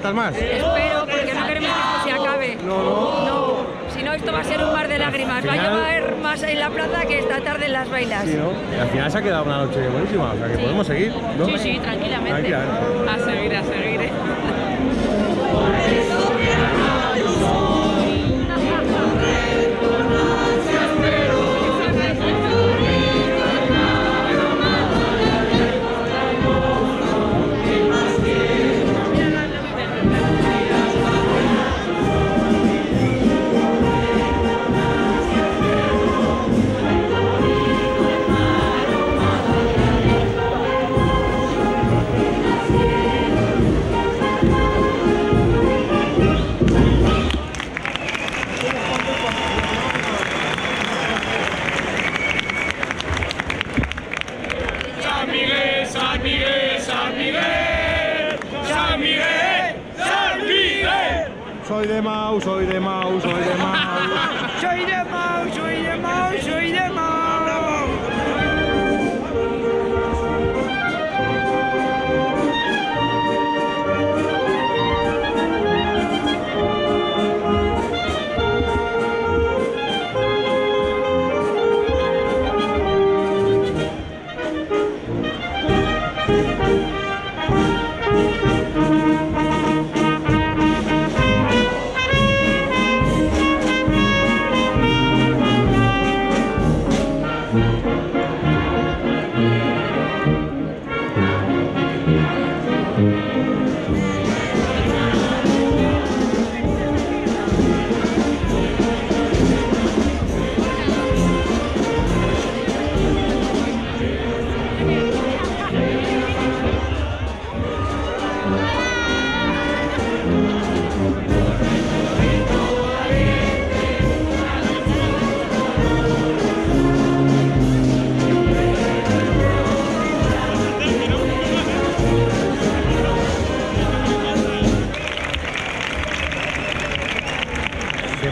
cuantas más. Espero, porque no queremos que se acabe. No, no. No, si no esto va a ser un mar de lágrimas. Va a llover más en la plaza que esta tarde en las bailas. Sí, ¿no? Al final se ha quedado una noche buenísima, o sea que Sí. podemos seguir, ¿no? Sí, sí, tranquilamente. Tranquilamente. A seguir, a seguir. Soy de Mau, soy de Mau, soy de Mau. Soy de Mau, soy de Mau, soy de Mau.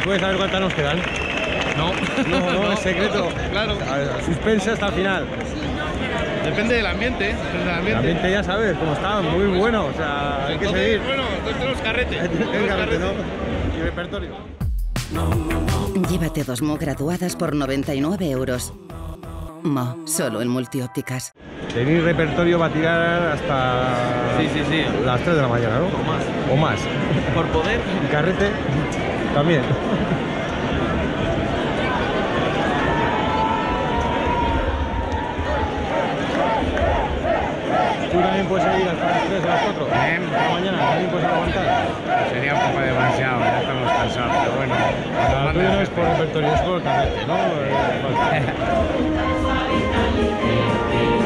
¿Se puede saber cuántas nos quedan? No, No, no, es secreto. Claro, Suspense hasta el final. depende del ambiente, depende del El ambiente. ambiente ya sabes cómo está, muy bueno, o sea, hay que Entonces, seguir. Bueno, entonces tenemos carrete. Tenemos carrete, ¿no? Y repertorio. Llévate dos Mo graduadas por 99 euros. Mo, solo en multiópticas. Tenéis repertorio va a tirar hasta Sí, sí, sí. las 3 de la mañana, ¿no? O más. O más. Por poder. Y carrete también. Tú también puedes seguir hasta las 3 o las 4 de la mañana, también puedes aguantar. Sería un poco demasiado, ya estamos cansados, pero bueno. Lo tuyo no es por repertorio, es por carrete, ¿no?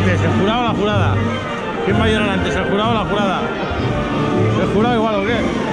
antes, el jurado o la jurada? ¿Quién va a llorar antes, el jurado o la jurada? ¿El jurado igual o qué?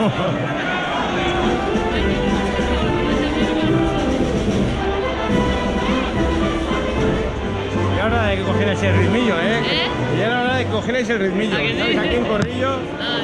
Y ahora hay que coger ese ritmillo, ¿eh? ¿Eh? Y ahora hora de que cogierais el ritmillo. Aquí en Corrillo. Ah,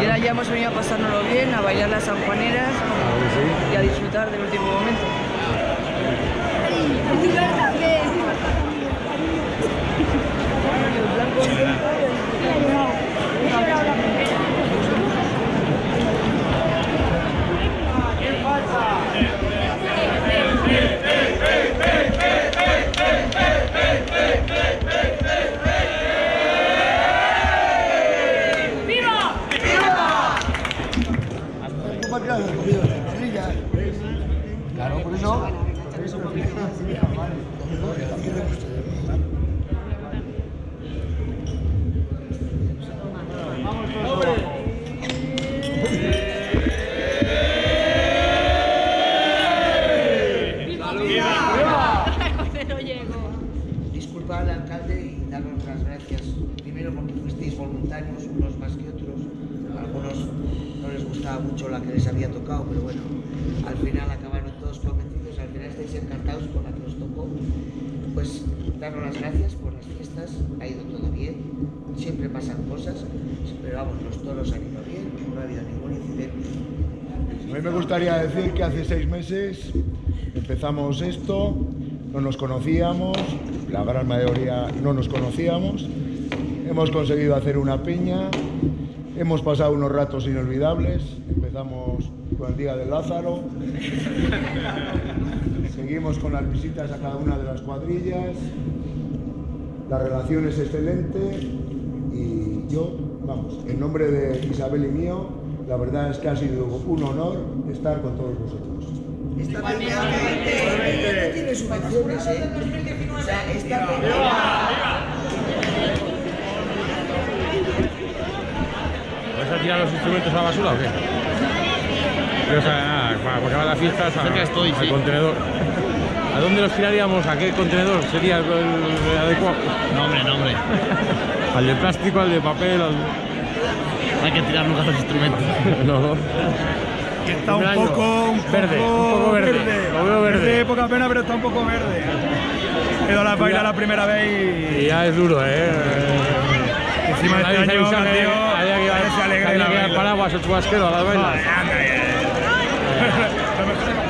Y ahora ya hemos venido a pasárnoslo bien, a bailar las sanjuaneras y a disfrutar del último momento. Estáis encantados con la que os tocó. Pues daros las gracias por las fiestas, ha ido todo bien, siempre pasan cosas, pero vamos, los toros han ido bien, no ha habido ningún incidente. A mí me gustaría decir que hace seis meses empezamos esto, no nos conocíamos, la gran mayoría no nos conocíamos, hemos conseguido hacer una peña, hemos pasado unos ratos inolvidables, empezamos con el Día del Lázaro, seguimos con las visitas a cada una de las cuadrillas, la relación es excelente y yo, vamos, en nombre de Isabel y mío, la verdad es que ha sido un honor estar con todos vosotros. Esta peña no tiene subvenciones, ¿eh? O sea, esta. ¿Vais a tirar los instrumentos a la basura o qué? Pero, o sea, nada, para acabar la fiesta Cerca estoy, al sí. contenedor. ¿A dónde los tiraríamos? ¿A qué contenedor sería el, el adecuado? No, hombre, no, hombre. ¿Al de plástico, al de papel? Al... Hay que tirar nunca los instrumentos. No, no. Que está un poco, un Verde, poco un poco verde. Lo veo verde. Es de poca pena, pero está un poco verde. A la baila la primera vez Y ya es duro, ¿eh? encima de Nadie este se año avisa que que que la baila. paraguas o chubasquero a las bailas. Damit können wir